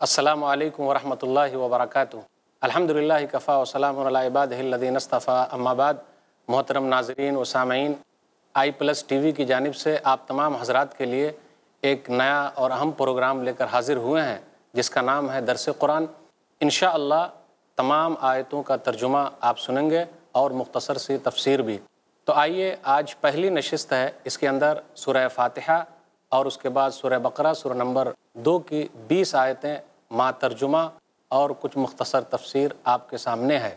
السلام علیکم ورحمۃ اللہ وبرکاتہ۔ الحمد للہ کفا وسلام علیہباد الدین اصطفیٰ۔ بعد، محترم ناظرین و سامعین، آئی پلس ٹی وی کی جانب سے آپ تمام حضرات کے لیے ایک نیا اور اہم پروگرام لے کر حاضر ہوئے ہیں، جس کا نام ہے درس قرآن۔ انشاءاللہ اللہ تمام آیتوں کا ترجمہ آپ سنیں گے اور مختصر سی تفسیر بھی۔ تو آئیے، آج پہلی نشست ہے، اس کے اندر سورہ فاتحہ اور اس کے بعد سورہ بقرہ، سورہ نمبر دو کی بیس آیتیں ما ترجمہ اور کچھ مختصر تفسیر آپ کے سامنے ہے۔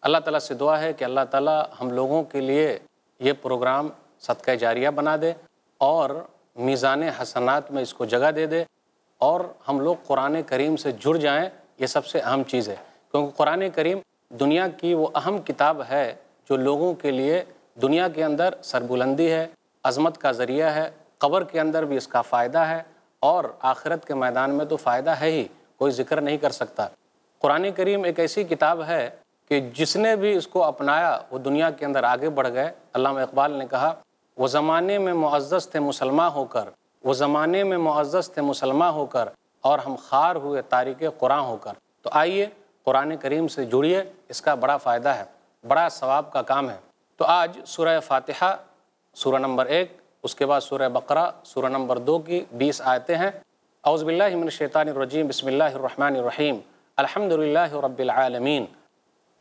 اللہ تعالیٰ سے دعا ہے کہ اللہ تعالیٰ ہم لوگوں کے لیے یہ پروگرام صدقہ جاریہ بنا دے اور میزان حسنات میں اس کو جگہ دے دے اور ہم لوگ قرآن کریم سے جڑ جائیں، یہ سب سے اہم چیز ہے۔ کیونکہ قرآن کریم دنیا کی وہ اہم کتاب ہے جو لوگوں کے لیے دنیا کے اندر سربلندی ہے، عظمت کا ذریعہ ہے، قبر کے اندر بھی اس کا فائدہ ہے اور آخرت کے میدان میں تو فائدہ ہے ہی۔ کوئی ذکر نہیں کر سکتا۔ قرآن کریم ایک ایسی کتاب ہے کہ جس نے بھی اس کو اپنایا، وہ دنیا کے اندر آگے بڑھ گئے۔ علامہ اقبال نے کہا، وہ زمانے میں معزز تھے مسلمہ ہو کر، وہ زمانے میں معزز تھے مسلمہ ہو کر، اور ہم خار ہوئے تاریخ قرآن ہو کر۔ تو آئیے قرآن کریم سے جڑیے، اس کا بڑا فائدہ ہے، بڑا ثواب کا کام ہے۔ تو آج سورہ فاتحہ، سورہ نمبر ایک، اس کے بعد سورہ بقرہ، سورہ نمبر دو کی بیس آیتیں ہیں۔ اعوذ باللہ من الشیطان الرجیم بسم اللہ الرحمن الرحیم الحمد للہ رب العالمین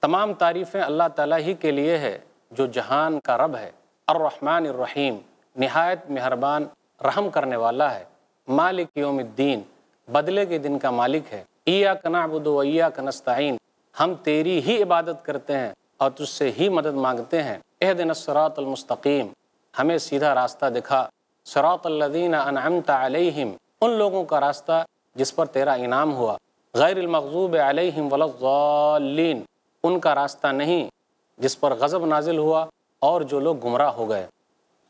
تمام تعریفیں اللہ تعالیٰ ہی کے لیے ہے، جو جہان کا رب ہے. الرحمن الرحیم، نہایت مہربان، رحم کرنے والا ہے. مالک یوم الدین، بدلے کے دن کا مالک ہے. ایا نعبد و ایا نستعین ہم تیری ہی عبادت کرتے ہیں اور تجھ سے ہی مدد مانگتے ہیں. اہ دن الصراط المستقیم. ہمیں سیدھا راستہ دکھا. صراط الذین انعمت علیہم. ان لوگوں کا راستہ جس پر تیرا انعام ہوا۔ غیر المغضوب علیہم ولین ان کا راستہ نہیں جس پر غضب نازل ہوا اور جو لوگ گمراہ ہو گئے۔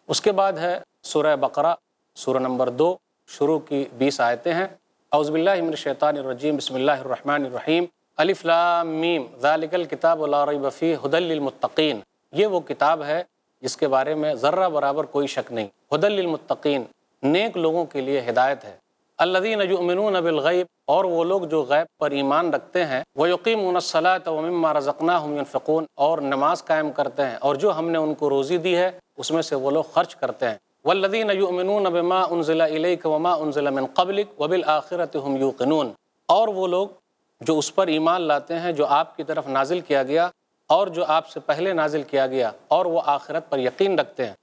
اس کے بعد ہے سورہ بقرہ، سورہ نمبر دو، شروع کی بیس آیتیں ہیں۔ اعوذ باللہ من الشیطان الرجیم، بسم اللہ الرحمن الرحیم۔ الف لام میم۔ ذالک الکتاب لا ریب فیہ حدل للمتقین۔ یہ وہ کتاب ہے جس کے بارے میں ذرہ برابر کوئی شک نہیں۔ حدل للمتقین، نیک لوگوں کے لیے ہدایت ہے۔ الذین یؤمنون بالغیب، اور وہ لوگ جو غیب پر ایمان رکھتے ہیں وہ یقیم الصلاۃ ومما رزقناہم ينفقون، اور نماز قائم کرتے ہیں، اور جو ہم نے ان کو روزی دی ہے، اس میں سے وہ لوگ خرچ کرتے ہیں۔ والذین یؤمنون بما انزل الیک وما انزل من قبلک، وبالآخرۃ هم یوقنون۔ اور وہ لوگ جو اس پر ایمان لاتے ہیں، جو آپ کی طرف نازل کیا گیا، اور جو آپ سے پہلے نازل کیا گیا، اور وہ آخرت پر یقین رکھتے ہیں۔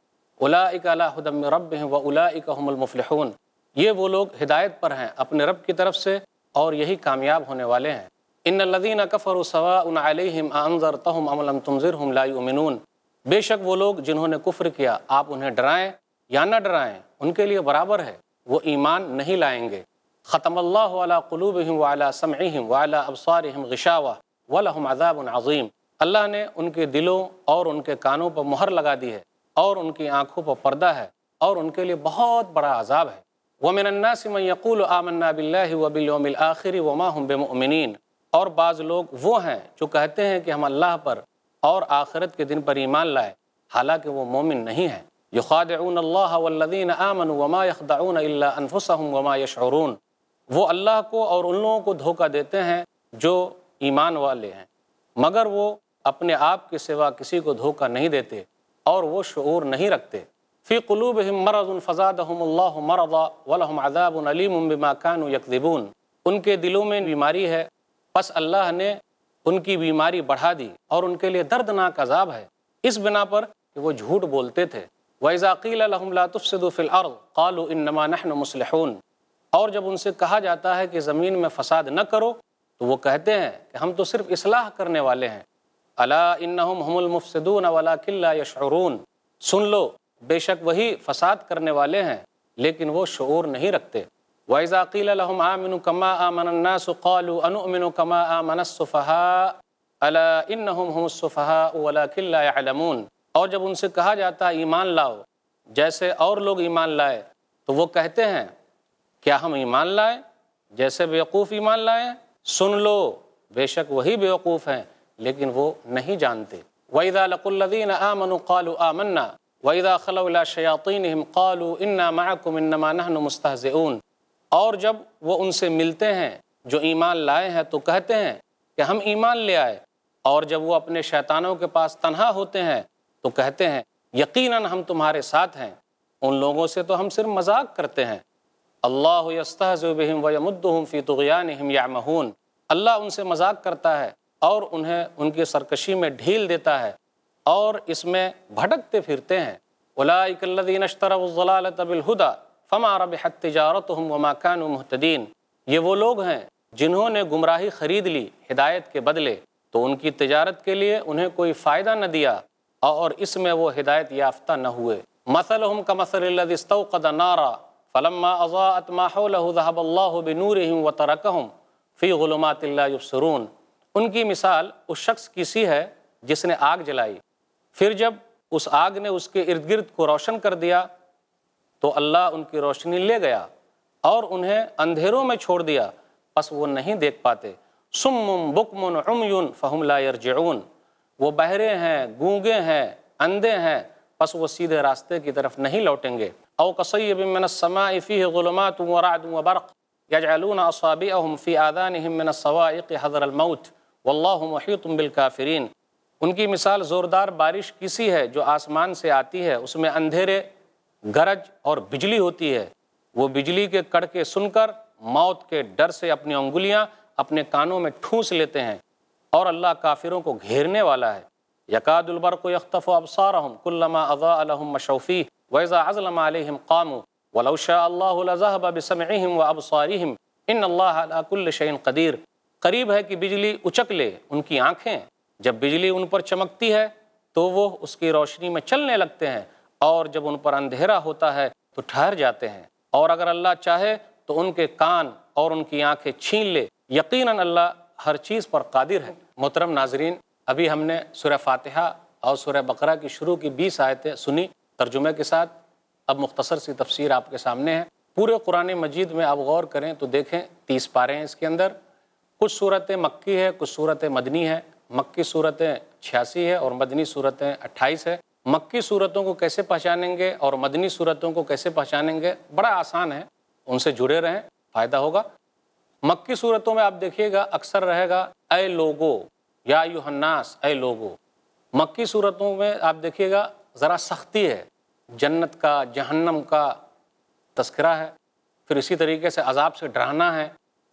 اولئک علی ہدم ربہم واولئک هم المفلحون۔ یہ وہ لوگ ہدایت پر ہیں، اپنے رب کی طرف سے، اور یہی کامیاب ہونے والے ہیں۔ ان الذین کفروا سواء علیہم انذرتهم ام لم تنذرهم لا یؤمنون۔ بے شک وہ لوگ جنہوں نے کفر کیا، آپ انہیں ڈرائیں یا نہ ڈرائیں، ان کے لیے برابر ہے، وہ ایمان نہیں لائیں گے۔ ختم اللہ علی قلوبہم وعلی سمعہم وعلی ابصارہم غشاوہ، ولہم عذاب عظیم۔ اللہ نے ان کے دلوں اور ان کے کانوں پر مہر لگا دی ہے، اور ان کی آنکھوں پر پردہ ہے، اور ان کے لیے بہت بڑا عذاب ہے۔ ومن الناس من يقول آمنا باللہ وبالیوم الآخر وما هم بمؤمنین۔ اور بعض لوگ وہ ہیں جو کہتے ہیں کہ ہم اللہ پر اور آخرت کے دن پر ایمان لائے، حالانکہ وہ مومن نہیں ہیں۔ یخادعون اللہ والذین آمنوا وما يخدعون الا انفسهم وما يشعرون وہ اللہ کو اور ان لوگوں کو دھوکہ دیتے ہیں جو ایمان والے ہیں، مگر وہ اپنے آپ کے سوا کسی کو دھوکہ نہیں دیتے اور وہ شعور نہیں رکھتے۔ فی قلوبہم مرض فزادہم اللہ مرضا ولہم عذاب علیم بما یکذبون۔ ان کے دلوں میں بیماری ہے، پس اللہ نے ان کی بیماری بڑھا دی اور ان کے لیے دردناک عذاب ہے۔ اس بنا پر کہ وہ جھوٹ بولتے تھے۔ وَإِذَا قِيلَ لَهُمْ لَا تُفْسِدُوا فِي الْأَرْضِ قَالُوا إِنَّمَا نَحْنُ مُصْلِحُونَ۔ اور جب ان سے کہا جاتا ہے کہ زمین میں فساد نہ کرو، تو وہ کہتے ہیں کہ ہم تو صرف اصلاح کرنے والے ہیں۔ الا انہم ہم المفسدون ولکن لا یشعرون سن لو بے شک وہی فساد کرنے والے ہیں، لیکن وہ شعور نہیں رکھتے۔ وَإِذَا قِيلَ لَهُمْ آمِنُوا كَمَا آمَنَ النَّاسُ قَالُوا أَنُؤْمِنُ كَمَا آمَنَ السُّفَهَاءُ أَلَا إِنَّهُمْ هُمُ السُّفَهَاءُ وَلَكِنْ لَا يَعْلَمُونَ۔ اور جب ان سے کہا جاتا ہے ایمان لاؤ، جیسے اور لوگ ایمان لائے، تو وہ کہتے ہیں، کیا ہم ایمان لائیں جیسے بیوقوف ایمان لائیں سن لو، بے شک وہی بیوقوف ہیں، لیکن وہ نہیں جانتے۔ وَإِذَا لَقُوا الَّذِينَ آمَنُوا قَالُوا آمَنَّا وَإِذَا خَلَوْا إِلَى شَيَاطِينِهِمْ قَالُوا إِنَّا مَعَكُمْ إِنَّمَا نَحْنُ مُسْتَهْزِئُونَ۔ اور جب وہ ان سے ملتے ہیں، جو ایمان لائے ہیں، تو کہتے ہیں کہ ہم ایمان لے آئے۔ اور جب وہ اپنے شیطانوں کے پاس تنہا ہوتے ہیں، تو کہتے ہیں، یقیناً ہم تمہارے ساتھ ہیں۔ ان لوگوں سے تو ہم صرف مذاق کرتے ہیں۔ اللہ بہم و یمدہم فی طغیانہم یعمہون۔ اللہ ان سے مذاق کرتا ہے اور انہیں ان کی سرکشی میں ڈھیل دیتا ہے۔ اور اس میں بھٹکتے پھرتے ہیں۔ اولئک الذین اشتروا الضلالۃ بالہدى فما ربحت تجارتهم وما كانوا مهتدین یہ وہ لوگ ہیں جنہوں نے گمراہی خرید لی ہدایت کے بدلے۔ تو ان کی تجارت کے لیے انہیں کوئی فائدہ نہ دیا اور اس میں وہ ہدایت یافتہ نہ ہوئے۔ مثلهم كمثل الذي استوقد نارا فلما اضاءت ما حوله ذهب الله بنورهم وتركهم في ظلمات لا يبصرون ان کی مثال اس شخص کی سی ہے جس نے آگ جلائی۔ پھر جب اس آگ نے اس کے ارد گرد کو روشن کر دیا، تو اللہ ان کی روشنی لے گیا اور انہیں اندھیروں میں چھوڑ دیا۔ پس وہ نہیں دیکھ پاتے۔ سم بکمن عمیون فہم لا یرجعون وہ بہرے ہیں، گونگے ہیں، اندھے ہیں۔ پس وہ سیدھے راستے کی طرف نہیں لوٹیں گے۔ او قصیب من السماء فیہ ظلمات ورعد وبرق یجعلون اصابعهم فی آذانهم من الصوائق حضر الموت۔ واللہ محیط بالکافرین ان کی مثال زوردار بارش کسی ہے جو آسمان سے آتی ہے؟ اس میں اندھیرے، گرج اور بجلی ہوتی ہے۔ وہ بجلی کے کڑکے سن کر موت کے ڈر سے اپنی انگلیاں اپنے کانوں میں ٹھونس لیتے ہیں اور اللہ کافروں کو گھیرنے والا ہے۔ یقاد البرق یختف ابصارهم كلما اضاء لهم مشوفی واذا ازلم عليهم قاموا ولو شاء الله لذهب بسمعهم وابصارهم ان اللہ على كل شيء قدیر قریب ہے کہ بجلی اچک لے ان کی آنکھیں۔ جب بجلی ان پر چمکتی ہے تو وہ اس کی روشنی میں چلنے لگتے ہیں اور جب ان پر اندھیرا ہوتا ہے تو ٹھہر جاتے ہیں اور اگر اللہ چاہے تو ان کے کان اور ان کی آنکھیں چھین لے۔ یقیناً اللہ ہر چیز پر قادر ہے۔ محترم ناظرین، ابھی ہم نے سورہ فاتحہ اور سورہ بقرہ کی شروع کی بیس آیتیں سنی۔ ترجمے کے ساتھ اب مختصر سی تفسیر آپ کے سامنے ہے۔ پورے قرآن مجید میں آپ غور کریں تو دیکھیں تیس پارے ہیں اس کے اندر۔ کچھ صورتیں مکی ہے کچھ صورتیں مدنی ہے مکی صورتیں چھیاسی ہے اور مدنی صورتیں اٹھائیس ہے مکی صورتوں کو کیسے پہچانیں گے اور مدنی صورتوں کو کیسے پہچانیں گے؟ بڑا آسان ہے، ان سے جڑے رہیں، فائدہ ہوگا۔ مکی صورتوں میں آپ دیکھیے گا، اکثر رہے گا، اے لوگو، یا یو الناس، اے لوگو۔ مکی صورتوں میں آپ دیکھیے گا، ذرا سختی ہے۔ جنت کا، جہنم کا تذکرہ ہے۔ پھر اسی طریقے سے عذاب سے ڈرانا ہے۔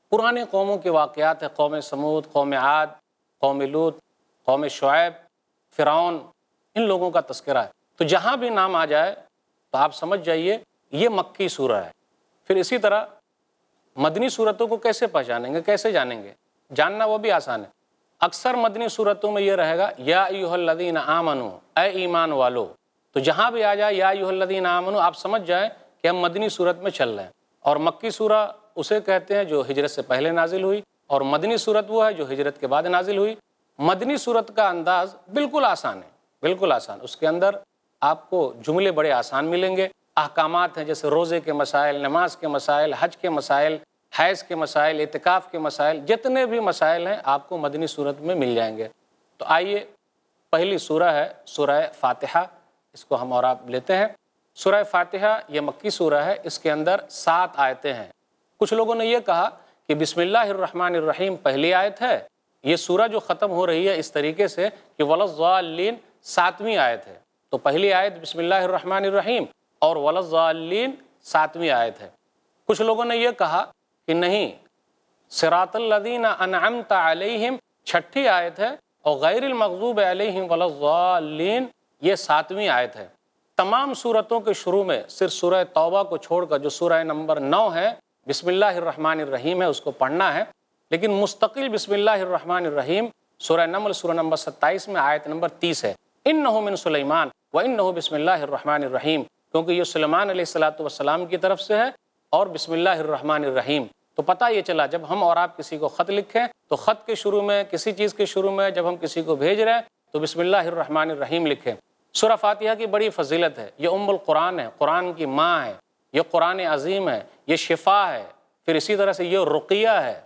پرانے قوموں کے واقعات ہیں، قوم سمود، قوم عاد قوم لوت قوم شعیب، فرعون، ان لوگوں کا تذکرہ ہے۔ تو جہاں بھی نام آ جائے تو آپ سمجھ جائیے یہ مکی سورہ ہے۔ پھر اسی طرح مدنی صورتوں کو کیسے پہچانیں گے، کیسے جانیں گے؟ جاننا وہ بھی آسان ہے۔ اکثر مدنی صورتوں میں یہ رہے گا، یا ایوہ الذین آمنو، اے ایمان والو۔ تو جہاں بھی آ جائے، یا ایوہ الذین آمنو، آپ سمجھ جائیں کہ ہم مدنی صورت میں چل رہے ہیں۔ اور مکی سورہ اسے کہتے ہیں جو ہجرت سے پہلے نازل ہوئی اور مدنی صورت وہ ہے جو ہجرت کے بعد نازل ہوئی۔ مدنی صورت کا انداز بالکل آسان ہے، بالکل آسان۔ اس کے اندر آپ کو جملے بڑے آسان ملیں گے۔ احکامات ہیں جیسے روزے کے مسائل، نماز کے مسائل، حج کے مسائل، حیض کے مسائل، اعتکاف کے مسائل، جتنے بھی مسائل ہیں آپ کو مدنی صورت میں مل جائیں گے۔ تو آئیے، پہلی سورہ ہے سورہ فاتحہ۔ اس کو ہم اور آپ لیتے ہیں۔ سورہ فاتحہ یہ مکی سورہ ہے۔ اس کے اندر سات آیتیں ہیں۔ کچھ لوگوں نے یہ کہا کہ بسم اللہ الرحمن الرحیم پہلی آیت ہے۔ یہ سورہ جو ختم ہو رہی ہے اس طریقے سے کہ ولضالین ساتویں آیت ہے۔ تو پہلی آیت بسم اللہ الرحمن الرحیم اور ولضالین ساتویں آیت ہے۔ کچھ لوگوں نے یہ کہا کہ نہیں سراط الدین انعمت علیہم چھٹی آیت ہے اور غیر المغضوب علیہم ولضالین یہ ساتویں آیت ہے۔ تمام صورتوں کے شروع میں صرف سورہ توبہ کو چھوڑ کر جو سورہ نمبر نو ہے بسم اللہ الرحمن الرحیم ہے، اس کو پڑھنا ہے۔ لیکن مستقل بسم اللہ الرحمن الرحیم سورہ نمل، سورہ نمبر ستائیس میں آیت نمبر تیس ہے۔ ان نحو من سلیمان و ان بسم اللہ الرحمن الرحیم، کیونکہ یہ سلیمان علیہ السلاۃ والسلام کی طرف سے ہے اور بسم اللہ الرحمن الرحیم۔ تو پتہ یہ چلا، جب ہم اور آپ کسی کو خط لکھیں، تو خط کے شروع میں، کسی چیز کے شروع میں جب ہم کسی کو بھیج رہے ہیں، تو بسم اللہ الرحمن الرحیم لکھیں۔ سورہ فاتحہ کی بڑی فضیلت ہے، یہ ام القرآن ہے، قرآن کی ماں ہے۔ یہ قرآن عظیم ہے، یہ شفا ہے، پھر اسی طرح سے یہ رقیہ ہے،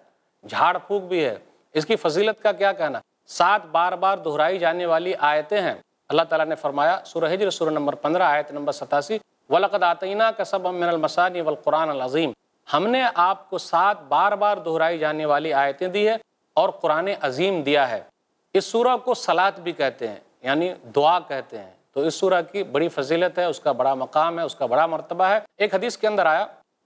جھاڑ پھونک بھی ہے۔ اس کی فضیلت کا کیا کہنا؟ سات بار بار دہرائی جانے والی آیتیں ہیں۔ اللہ تعالیٰ نے فرمایا، سورہ حجر سورہ نمبر پندرہ، آیت نمبر ستاسی، ولقد آتینہ کا سب من المسانی والقرآن العظیم ہم نے آپ کو سات بار بار دہرائی جانے والی آیتیں دی ہے اور قرآن عظیم دیا ہے۔ اس سورہ کو سلاد بھی کہتے ہیں یعنی دعا کہتے ہیں۔ تو اس سورہ کی بڑی فضیلت ہے، اس کا بڑا مقام ہے، اس کا بڑا مرتبہ ہے۔ ایک حدیث کے اندر آیا،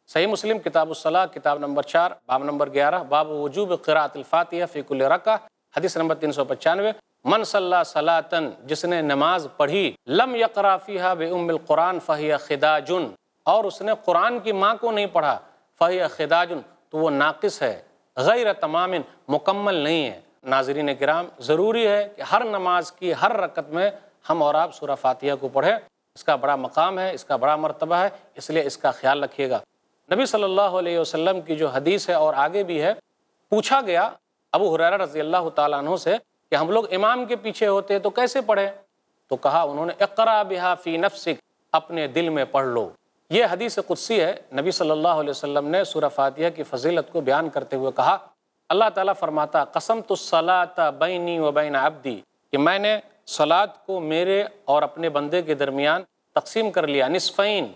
صحیح مسلم، کتاب الصلاح کتاب نمبر چار، باب نمبر گیارہ، باب وجوب قراءت الفاتحہ فی کل رکعہ، حدیث نمبر تین سو پچانوے۔ من صلی صلاطن جس نے نماز پڑھی، لم یقرا فیہا بے ام القرآن فہی خداجن اور اس نے قرآن کی ماں کو نہیں پڑھا، فہی خداجن تو وہ ناقص ہے، غیر تمام، مکمل نہیں ہے۔ ناظرین کرام، ضروری ہے کہ ہر نماز کی ہر رکعت میں ہم اور آپ سورہ فاتحہ کو پڑھیں۔ اس کا بڑا مقام ہے، اس کا بڑا مرتبہ ہے، اس لیے اس کا خیال رکھیے گا۔ نبی صلی اللہ علیہ وسلم کی جو حدیث ہے اور آگے بھی ہے، پوچھا گیا ابو حرار رضی اللہ تعالیٰ عنہ سے کہ ہم لوگ امام کے پیچھے ہوتے تو کیسے پڑھیں؟ تو کہا انہوں نے، اقرا بہا فی نفسک، اپنے دل میں پڑھ لو۔ یہ حدیث قدسی ہے۔ نبی صلی اللہ علیہ وسلم نے سورہ فاتحہ کی فضیلت کو بیان کرتے ہوئے کہا، اللہ تعالیٰ فرماتا قسم تو صلاح بینی و بین عبدی، کہ میں نے سلاد کو میرے اور اپنے بندے کے درمیان تقسیم کر لیا، نصفین،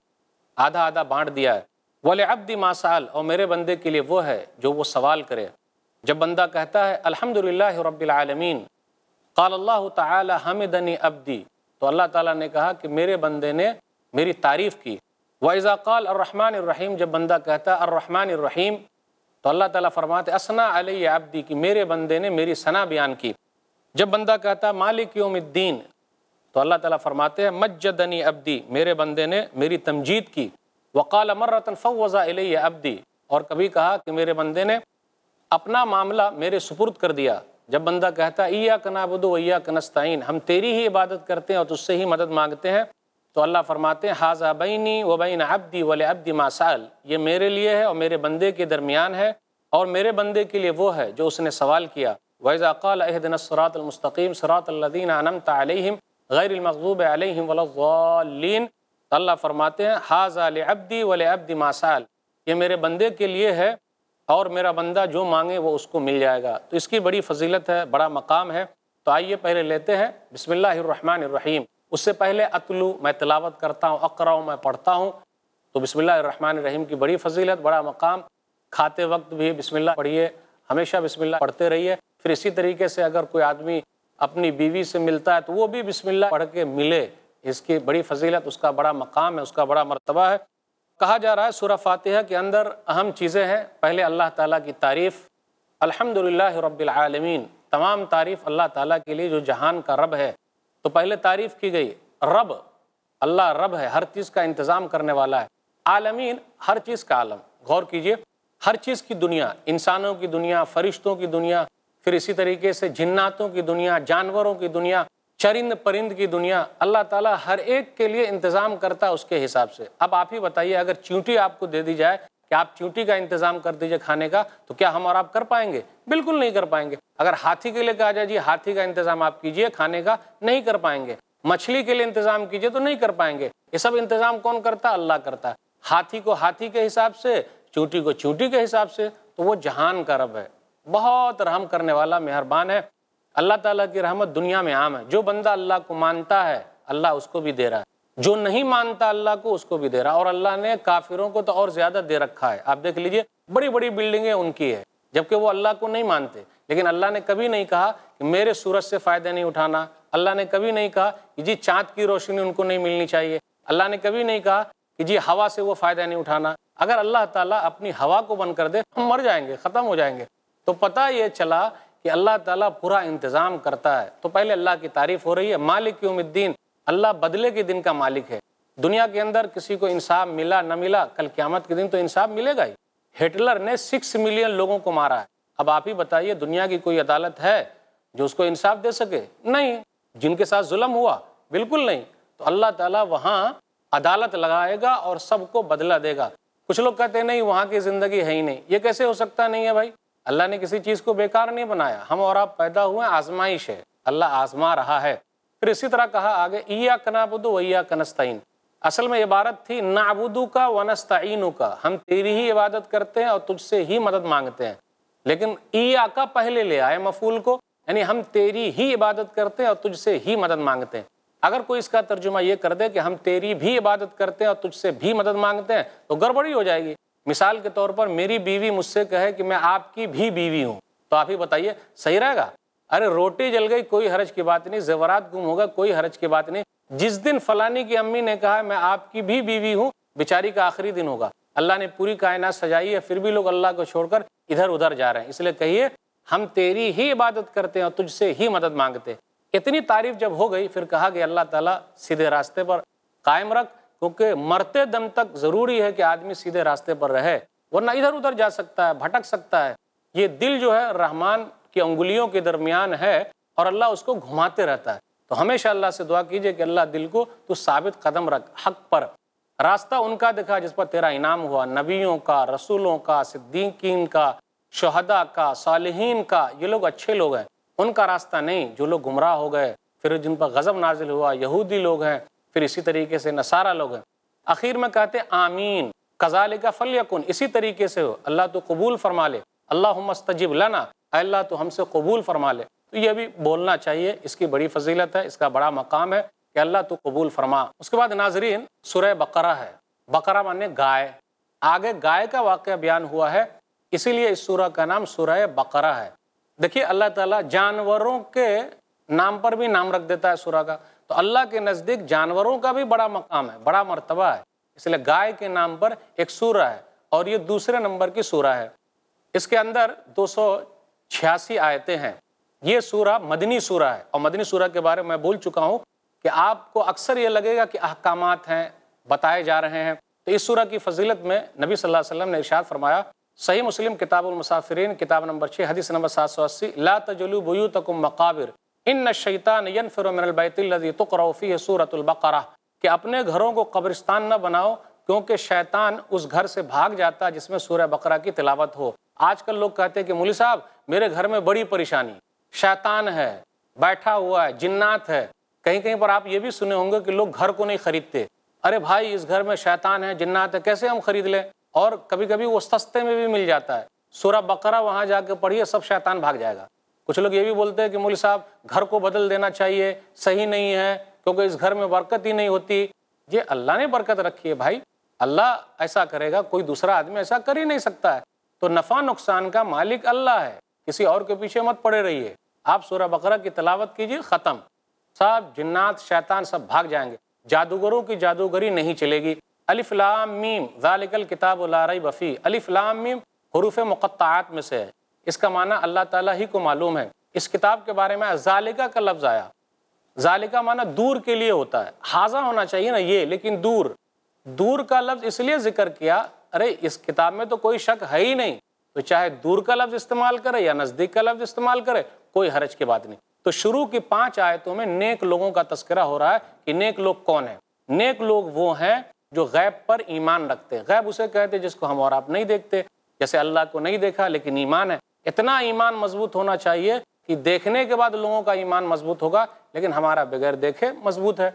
آدھا آدھا بانٹ دیا ہے۔ ولی ابدی ماسال اور میرے بندے کے لیے وہ ہے جو وہ سوال کرے۔ جب بندہ کہتا ہے الحمد رب العالمین، قال اللہ تعالی، حمدنی ابدی تو اللہ تعالیٰ نے کہا کہ میرے بندے نے میری تعریف کی۔ وَإِذَا قال الرحمن الرحیم جب بندہ کہتا ہے، الرحمن الرحیم تو اللہ تعالیٰ فرماتے اسنا علیہ عبدی کی میرے بندے نے میری ثنا بیان کی۔ جب بندہ کہتا ہے، مالک یوم الدین، تو اللہ تعالیٰ فرماتے ہیں، مجدنی ابدی میرے بندے نے میری تمجید کی۔ وقال مرتن فوضا علیہ ابدی اور کبھی کہا کہ میرے بندے نے اپنا معاملہ میرے سپرد کر دیا۔ جب بندہ کہتا ہے ایا کنابد و ایا کنستعین ہم تیری ہی عبادت کرتے ہیں اور تجھ سے ہی مدد مانگتے ہیں، تو اللہ فرماتے ہیں حاضہ بینی و بین ابدی ول ابدی ماسال یہ میرے لیے ہے اور میرے بندے کے درمیان ہے، اور میرے بندے کے لیے وہ ہے جو اس نے سوال کیا۔ وَإِذَا قَالَ اِهْدِنَ الصِّرَاطَ الْمُسْتَقِيمِ صِرَاطَ الَّذِينَ أَنَمْتَ عَلَيْهِمْ غَيْرِ الْمَغْضُوبِ عَلَيْهِمْ وَلَا اللہ فرماتے ہیں حَاذَا لِعَبْدِي وَلِعَبْدِ مَا سَأَلَ۔ یہ میرے بندے کے لیے ہے اور میرا بندہ جو مانگے وہ اس کو مل جائے گا۔ تو اس کی بڑی فضیلت ہے، بڑا مقام ہے۔ تو آئیے پہلے لیتے ہیں، بسم اللہ الرحمن الرحیم۔ اس سے پہلے اتلو، میں تلاوت کرتا ہوں اقراؤں میں پڑھتا ہوں۔ تو بسم اللہ الرحمن الرحیم کی بڑی فضیلت، بڑا مقام۔ کھاتے وقت بھی بسم اللہ پڑھیے، ہمیشہ بسم اللہ پڑھتے رہیے۔ پھر اسی طریقے سے اگر کوئی آدمی اپنی بیوی سے ملتا ہے تو وہ بھی بسم اللہ پڑھ کے ملے۔ اس کی بڑی فضیلت، اس کا بڑا مقام ہے، اس کا بڑا مرتبہ ہے۔ کہا جا رہا ہے سورہ فاتحہ کے اندر اہم چیزیں ہیں۔ پہلے اللہ تعالیٰ کی تعریف الحمد رب العالمین۔ تمام تعریف اللہ تعالیٰ کے لیے جو جہان کا رب ہے۔ تو پہلے تعریف کی گئی، رب، اللہ رب ہے، ہر چیز کا انتظام کرنے والا ہے۔ عالمین، ہر چیز کا عالم۔ غور کیجیے، ہر چیز کی دنیا، انسانوں کی دنیا، فرشتوں کی دنیا پھر اسی طریقے سے جناتوں کی دنیا، جانوروں کی دنیا، چرند پرند کی دنیا، اللہ تعالیٰ ہر ایک کے لیے انتظام کرتا ہے اس کے حساب سے۔ اب آپ ہی بتائیے، اگر چونٹی آپ کو دے دی جائے کہ آپ چونٹی کا انتظام کر دیجیے کھانے کا، تو کیا ہم اور آپ کر پائیں گے؟ بالکل نہیں کر پائیں گے۔ اگر ہاتھی کے لیے کہا جائے جی ہاتھی کا انتظام آپ کیجیے کھانے کا، نہیں کر پائیں گے۔ مچھلی کے لیے انتظام کیجیے تو نہیں کر پائیں گے۔ یہ سب انتظام کون کرتا؟ اللہ کرتا۔ ہے ہاتھی کو ہاتھی کے حساب سے چونٹی کو چونٹی کے حساب سے، تو وہ جہان کا رب ہے۔ بہت رحم کرنے والا مہربان ہے۔ اللہ تعالیٰ کی رحمت دنیا میں عام ہے۔ جو بندہ اللہ کو مانتا ہے، اللہ اس کو بھی دے رہا ہے۔ جو نہیں مانتا اللہ کو، اس کو بھی دے رہا اور اللہ نے کافروں کو تو اور زیادہ دے رکھا ہے۔ آپ دیکھ لیجیے، بڑی بڑی بلڈنگیں ان کی ہے جبکہ وہ اللہ کو نہیں مانتے۔ لیکن اللہ نے کبھی نہیں کہا کہ میرے سورج سے فائدہ نہیں اٹھانا۔ اللہ نے کبھی نہیں کہا کہ جی چاند کی روشنی ان کو نہیں ملنی چاہیے۔ اللہ نے کبھی نہیں کہا کہ جی ہوا سے وہ فائدہ نہیں اٹھانا۔ اگر اللہ تعالیٰ اپنی ہوا کو بند کر دے، ہم مر جائیں گے، ختم ہو جائیں گے۔ تو پتہ یہ چلا کہ اللہ تعالیٰ پورا انتظام کرتا ہے۔ تو پہلے اللہ کی تعریف ہو رہی ہے۔ مالک یوم الدین، اللہ بدلے کے دن کا مالک ہے۔ دنیا کے اندر کسی کو انصاف ملا نہ ملا، کل قیامت کے دن تو انصاف ملے گا ہی۔ ہٹلر نے سکس ملین لوگوں کو مارا ہے۔ اب آپ ہی بتائیے، دنیا کی کوئی عدالت ہے جو اس کو انصاف دے سکے؟ نہیں۔ جن کے ساتھ ظلم ہوا، بالکل نہیں۔ تو اللہ تعالیٰ وہاں عدالت لگائے گا اور سب کو بدلہ دے گا۔ کچھ لوگ کہتے ہیں، نہیں، وہاں کی زندگی ہے ہی نہیں۔ یہ کیسے ہو سکتا؟ نہیں ہے بھائی۔ اللہ نے کسی چیز کو بیکار نہیں بنایا۔ ہم اور آپ پیدا ہوئے آزمائش ہے۔ اللہ آزما رہا ہے۔ پھر اسی طرح کہا آگے ایا کنابدو ویا کنستعین اصل میں عبارت تھی نعبدو کا ونستعینو کا ہم تیری ہی عبادت کرتے ہیں اور تجھ سے ہی مدد مانگتے ہیں۔ لیکن ایا کا پہلے لے آئے مفول کو یعنی ہم تیری ہی عبادت کرتے ہیں اور تجھ سے ہی مدد مانگتے ہیں۔ اگر کوئی اس کا ترجمہ یہ کر دے کہ ہم تیری بھی عبادت کرتے ہیں اور تجھ سے بھی مدد مانگتے ہیں، تو گڑبڑی ہو جائے گی۔ مثال کے طور پر میری بیوی مجھ سے کہے کہ میں آپ کی بھی بیوی ہوں، تو آپ ہی بتائیے، صحیح رہے گا؟ ارے روٹی جل گئی، کوئی حرج کی بات نہیں، زیورات گم ہوگا، کوئی حرج کی بات نہیں۔ جس دن فلانی کی امی نے کہا میں آپ کی بھی بیوی ہوں، بیچاری کا آخری دن ہوگا۔ اللہ نے پوری کائنات سجائی ہے، پھر بھی لوگ اللہ کو چھوڑ کر ادھر ادھر جا رہے ہیں۔ اس لیے کہیے، ہم تیری ہی عبادت کرتے ہیں اور تجھ سے ہی مدد مانگتے اتنی تعریف جب ہو گئی، پھر کہا کہ اللہ تعالیٰ سیدھے راستے پر قائم رکھ۔ کیونکہ مرتے دم تک ضروری ہے کہ آدمی سیدھے راستے پر رہے، ورنہ ادھر ادھر جا سکتا ہے، بھٹک سکتا ہے۔ یہ دل جو ہے رحمان کی انگلیوں کے درمیان ہے اور اللہ اس کو گھماتے رہتا ہے۔ تو ہمیشہ اللہ سے دعا کیجیے کہ اللہ دل کو تو ثابت قدم رکھ، حق پر۔ راستہ ان کا دکھا جس پر تیرا انعام ہوا، نبیوں کا، رسولوں کا، صدیقین کا شہدہ کا، صالحین کا۔ یہ لوگ اچھے لوگ ہیں۔ ان کا راستہ نہیں، جو لوگ گمراہ ہو گئے، پھر جن پر غضب نازل ہوا، یہودی لوگ ہیں۔ پھر اسی طریقے سے نصارہ لوگ ہیں۔ اخیر میں کہتے آمین کزال کا فل یقن اسی طریقے سے ہو۔ اللہ تو قبول فرما لے۔ اللہ مستجب لنا اللہ تو ہم سے قبول فرما لے۔ تو یہ بھی بولنا چاہیے، اس کی بڑی فضیلت ہے، اس کا بڑا مقام ہے کہ اللہ تو قبول فرما۔ اس کے بعد ناظرین، سورہ بقرہ ہے۔ بقرہ مانے گائے۔ آگے گائے کا واقعہ بیان ہوا ہے، اسی لیے اس سورہ کا نام سورہ بقرہ ہے۔ دیکھیے، اللہ تعالیٰ جانوروں کے نام پر بھی نام رکھ دیتا ہے سورہ کا۔ تو اللہ کے نزدیک جانوروں کا بھی بڑا مقام ہے، بڑا مرتبہ ہے۔ اس لیے گائے کے نام پر ایک سورہ ہے اور یہ دوسرے نمبر کی سورہ ہے۔ اس کے اندر دو سو چھیاسی آیتیں ہیں۔ یہ سورہ مدنی سورہ ہے اور مدنی سورہ کے بارے میں بول چکا ہوں کہ آپ کو اکثر یہ لگے گا کہ احکامات ہیں، بتائے جا رہے ہیں۔ تو اس سورہ کی فضیلت میں نبی صلی اللہ علیہ وسلم نے ارشاد فرمایا، صحیح مسلم کتاب المسافرین، کتاب نمبر چھ، حدیث نمبر سات سو اسی، لا تجلو بیوتکم مقابر۔ ان الشیطان ینفر من البیت الذی تقرأ فیہ سورة البقرہ کہ اپنے گھروں کو قبرستان نہ بناؤ کیونکہ شیطان اس گھر سے بھاگ جاتا ہے جس میں سورہ بقرہ کی تلاوت ہو۔ آج کل لوگ کہتے ہیں کہ مولی صاحب، میرے گھر میں بڑی پریشانی۔ شیطان ہے، بیٹھا ہوا ہے، جنات ہے۔ کہیں کہیں پر آپ یہ بھی سنے ہوں گے کہ لوگ گھر کو نہیں خریدتے۔ ارے بھائی، اس گھر میں شیطان ہے، جنات ہے، کیسے ہم خرید لیں؟ اور کبھی کبھی وہ سستے میں بھی مل جاتا ہے۔ سورہ بقرہ وہاں جا کے پڑھیے، سب شیطان بھاگ جائے گا۔ کچھ لوگ یہ بھی بولتے ہیں کہ مولی صاحب، گھر کو بدل دینا چاہیے، صحیح نہیں ہے، کیونکہ اس گھر میں برکت ہی نہیں ہوتی۔ یہ اللہ نے برکت رکھی ہے بھائی۔ اللہ ایسا کرے گا، کوئی دوسرا آدمی ایسا کر ہی نہیں سکتا ہے۔ تو نفع نقصان کا مالک اللہ ہے۔ کسی اور کے پیچھے مت پڑے رہیے۔ آپ سورہ بقرہ کی تلاوت کیجیے ختم۔ سب جنات، شیطان سب بھاگ جائیں گے۔ جادوگروں کی جادوگری نہیں چلے گی۔ الف لام میم، ذالک الکتاب لا ریب فی الف لام میم حروف مقطعات میں سے ہے۔ اس کا معنی اللہ تعالیٰ ہی کو معلوم ہے۔ اس کتاب کے بارے میں ذالکہ کا لفظ آیا۔ ذالکہ معنی دور کے لیے ہوتا ہے۔ حاضہ ہونا چاہیے نا یہ، لیکن دور۔ دور کا لفظ اس لیے ذکر کیا، ارے اس کتاب میں تو کوئی شک ہے ہی نہیں۔ تو چاہے دور کا لفظ استعمال کرے یا نزدیک کا لفظ استعمال کرے، کوئی حرج کی بات نہیں۔ تو شروع کی پانچ آیتوں میں نیک لوگوں کا تذکرہ ہو رہا ہے کہ نیک لوگ کون ہیں۔ نیک لوگ وہ ہیں جو غیب پر ایمان رکھتے غیب اسے کہتے جس کو ہم اور آپ نہیں دیکھتے، جیسے اللہ کو نہیں دیکھا لیکن ایمان ہے۔ اتنا ایمان مضبوط ہونا چاہیے کہ دیکھنے کے بعد لوگوں کا ایمان مضبوط ہوگا، لیکن ہمارا بغیر دیکھے مضبوط ہے۔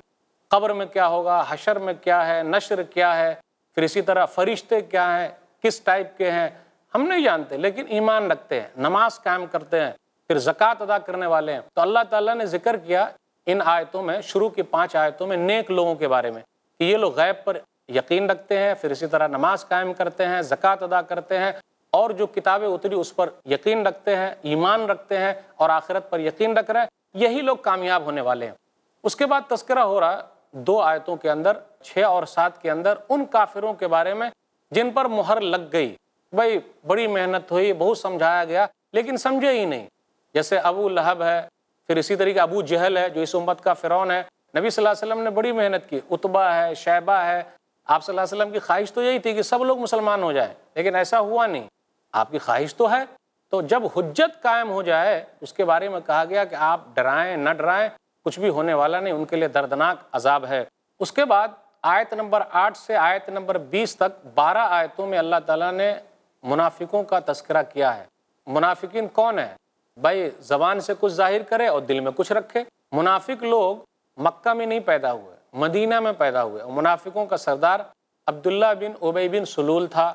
قبر میں کیا ہوگا، حشر میں کیا ہے، نشر کیا ہے، پھر اسی طرح فرشتے کیا ہیں، کس ٹائپ کے ہیں، ہم نہیں جانتے، لیکن ایمان رکھتے ہیں، نماز قائم کرتے ہیں، پھر زکوٰۃ ادا کرنے والے ہیں۔ تو اللہ تعالیٰ نے ذکر کیا ان آیتوں میں، شروع کی پانچ آیتوں میں نیک لوگوں کے بارے میں، کہ یہ لوگ غیب پر یقین رکھتے ہیں، پھر اسی طرح نماز قائم کرتے ہیں، زکوٰۃ ادا کرتے ہیں اور جو کتابیں اتری اس پر یقین رکھتے ہیں، ایمان رکھتے ہیں اور آخرت پر یقین رکھ رہے ہیں، یہی لوگ کامیاب ہونے والے ہیں۔ اس کے بعد تذکرہ ہو رہا دو آیتوں کے اندر، چھ اور سات کے اندر، ان کافروں کے بارے میں جن پر مہر لگ گئی۔ بھائی، بڑی محنت ہوئی، بہت سمجھایا گیا، لیکن سمجھے ہی نہیں۔ جیسے ابو لہب ہے، پھر اسی طریقے ابو جہل ہے، جو اس امت کا فرعون ہے۔ نبی صلی اللہ علیہ وسلم نے بڑی محنت کی۔ اتبا ہے، شیبہ ہے۔ آپ صلی اللہ علیہ وسلم کی خواہش تو یہی تھی کہ سب لوگ مسلمان ہو جائیں، لیکن ایسا ہوا نہیں۔ آپ کی خواہش تو ہے۔ تو جب حجت قائم ہو جائے، اس کے بارے میں کہا گیا کہ آپ ڈرائیں، نہ ڈرائیں، کچھ بھی ہونے والا نہیں، ان کے لیے دردناک عذاب ہے۔ اس کے بعد آیت نمبر آٹھ سے آیت نمبر بیس تک بارہ آیتوں میں اللہ تعالیٰ نے منافقوں کا تذکرہ کیا ہے۔ منافقین کون ہے بھائی، زبان سے کچھ ظاہر کرے اور دل میں کچھ رکھے۔ منافق لوگ مکہ میں نہیں پیدا ہوئے، مدینہ میں پیدا ہوئے۔ منافقوں کا سردار عبداللہ بن عبی بن سلول تھا۔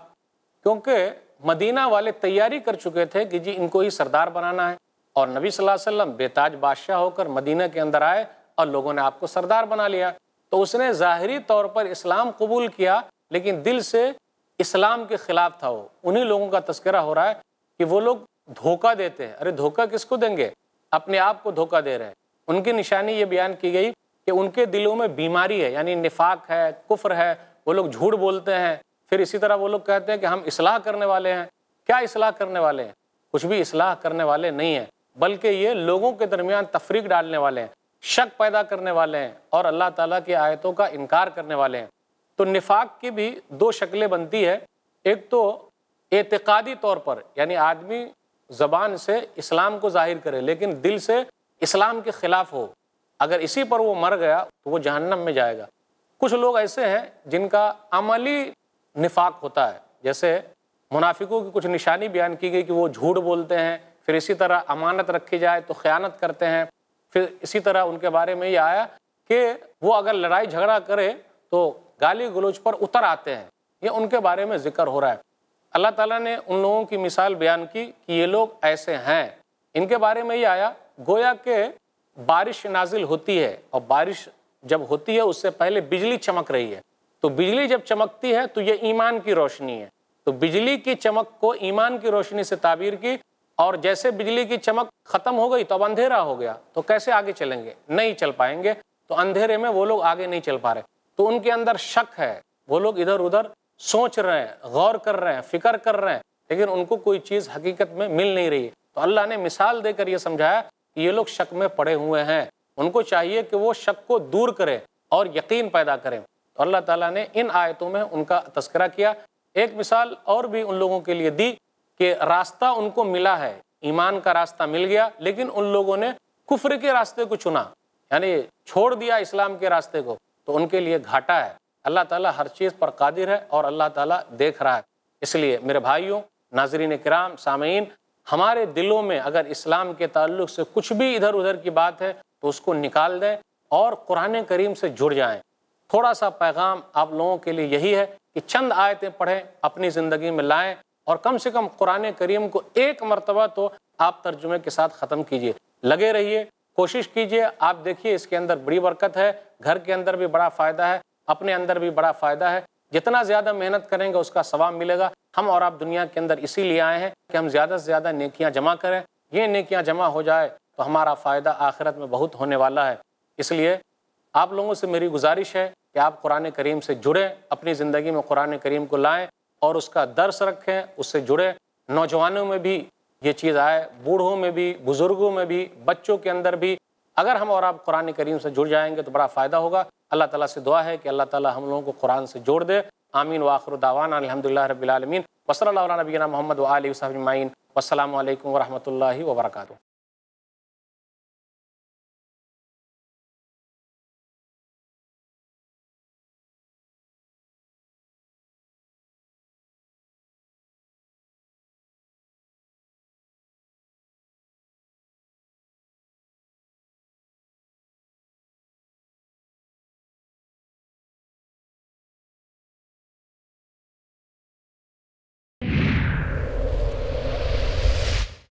کیونکہ مدینہ والے تیاری کر چکے تھے کہ جی ان کو ہی سردار بنانا ہے۔ اور نبی صلی اللہ علیہ وسلم بے تاج بادشاہ ہو کر مدینہ کے اندر آئے اور لوگوں نے آپ کو سردار بنا لیا۔ تو اس نے ظاہری طور پر اسلام قبول کیا، لیکن دل سے اسلام کے خلاف تھا وہ۔ انہی لوگوں کا تذکرہ ہو رہا ہے کہ وہ لوگ دھوکہ دیتے ہیں۔ ارے دھوکہ کس کو دیں گے؟ اپنے آپ کو دھوکہ دے رہے ہیں۔ ان کی نشانی یہ بیان کی گئی کہ ان کے دلوں میں بیماری ہے یعنی نفاق ہے، کفر ہے، وہ لوگ جھوٹ بولتے ہیں۔ پھر اسی طرح وہ لوگ کہتے ہیں کہ ہم اصلاح کرنے والے ہیں۔ کیا اصلاح کرنے والے ہیں؟ کچھ بھی اصلاح کرنے والے نہیں ہیں، بلکہ یہ لوگوں کے درمیان تفریق ڈالنے والے ہیں، شک پیدا کرنے والے ہیں اور اللہ تعالیٰ کی آیتوں کا انکار کرنے والے ہیں۔ تو نفاق کی بھی دو شکلیں بنتی ہے ایک تو اعتقادی طور پر یعنی آدمی زبان سے اسلام کو ظاہر کرے، لیکن دل سے اسلام کے خلاف ہو۔ اگر اسی پر وہ مر گیا تو وہ جہنم میں جائے گا۔ کچھ لوگ ایسے ہیں جن کا عملی نفاق ہوتا ہے۔ جیسے منافقوں کی کچھ نشانی بیان کی گئی کہ وہ جھوٹ بولتے ہیں، پھر اسی طرح امانت رکھی جائے تو خیانت کرتے ہیں۔ پھر اسی طرح ان کے بارے میں یہ آیا کہ وہ اگر لڑائی جھگڑا کرے تو گالی گلوچ پر اتر آتے ہیں۔ یہ ان کے بارے میں ذکر ہو رہا ہے۔ اللہ تعالیٰ نے ان لوگوں کی مثال بیان کی کہ یہ لوگ ایسے ہیں۔ ان کے بارے میں یہ آیا، گویا کہ بارش نازل ہوتی ہے اور بارش جب ہوتی ہے، اس سے پہلے بجلی چمک رہی ہے۔ تو بجلی جب چمکتی ہے تو یہ ایمان کی روشنی ہے۔ تو بجلی کی چمک کو ایمان کی روشنی سے تعبیر کی اور جیسے بجلی کی چمک ختم ہو گئی تو اب اندھیرا ہو گیا۔ تو کیسے آگے چلیں گے؟ نہیں چل پائیں گے۔ تو اندھیرے میں وہ لوگ آگے نہیں چل پا رہے۔ تو ان کے اندر شک ہے۔ وہ لوگ ادھر ادھر سوچ رہے ہیں، غور کر رہے ہیں، فکر کر رہے ہیں، لیکن ان کو کوئی چیز حقیقت میں مل نہیں رہی۔ تو اللہ نے مثال دے کر یہ سمجھایا کہ یہ لوگ شک میں پڑے ہوئے ہیں۔ ان کو چاہیے کہ وہ شک کو دور کرے اور یقین پیدا کریں۔ تو اللہ تعالیٰ نے ان آیتوں میں ان کا تذکرہ کیا۔ ایک مثال اور بھی ان لوگوں کے لیے دی کہ راستہ ان کو ملا ہے، ایمان کا راستہ مل گیا، لیکن ان لوگوں نے کفر کے راستے کو چنا یعنی چھوڑ دیا اسلام کے راستے کو، تو ان کے لیے گھاٹا ہے۔ اللہ تعالیٰ ہر چیز پر قادر ہے اور اللہ تعالیٰ دیکھ رہا ہے۔ اس لیے میرے بھائیوں، ناظرین کرام، سامعین، ہمارے دلوں میں اگر اسلام کے تعلق سے کچھ بھی ادھر ادھر کی بات ہے تو اس کو نکال دیں اور قرآن کریم سے جڑ جائیں۔ تھوڑا سا پیغام آپ لوگوں کے لیے یہی ہے کہ چند آیتیں پڑھیں، اپنی زندگی میں لائیں اور کم سے کم قرآن کریم کو ایک مرتبہ تو آپ ترجمے کے ساتھ ختم کیجیے۔ لگے رہیے، کوشش کیجیے، آپ دیکھیے اس کے اندر بڑی برکت ہے، گھر کے اندر بھی بڑا فائدہ ہے، اپنے اندر بھی بڑا فائدہ ہے۔ جتنا زیادہ محنت کریں گے اس کا ثواب ملے گا۔ ہم اور آپ دنیا کے اندر اسی لیے آئے ہیں کہ ہم زیادہ سے زیادہ نیکیاں جمع کریں۔ یہ نیکیاں جمع ہو جائے تو ہمارا فائدہ آخرت میں بہت ہونے والا ہے۔ اس لیے آپ لوگوں سے میری گزارش ہے کہ آپ قرآن کریم سے جڑیں، اپنی زندگی میں قرآن کریم کو لائیں اور اس کا درس رکھیں، اس سے جڑیں۔ نوجوانوں میں بھی یہ چیز آئے، بوڑھوں میں بھی، بزرگوں میں بھی، بچوں کے اندر بھی۔ اگر ہم اور آپ قرآن کریم سے جڑ جائیں گے تو بڑا فائدہ ہوگا۔ اللہ تعالیٰ سے دعا ہے کہ اللہ تعالیٰ ہم لوگوں کو قرآن سے جوڑ دے۔ آمین واخر دعوانا الحمد للہ رب العالمین۔ وصلی اللہ علیہ نبینا محمد و علیہ وصحمین السلام علیکم ورحمۃ اللہ وبرکاتہ۔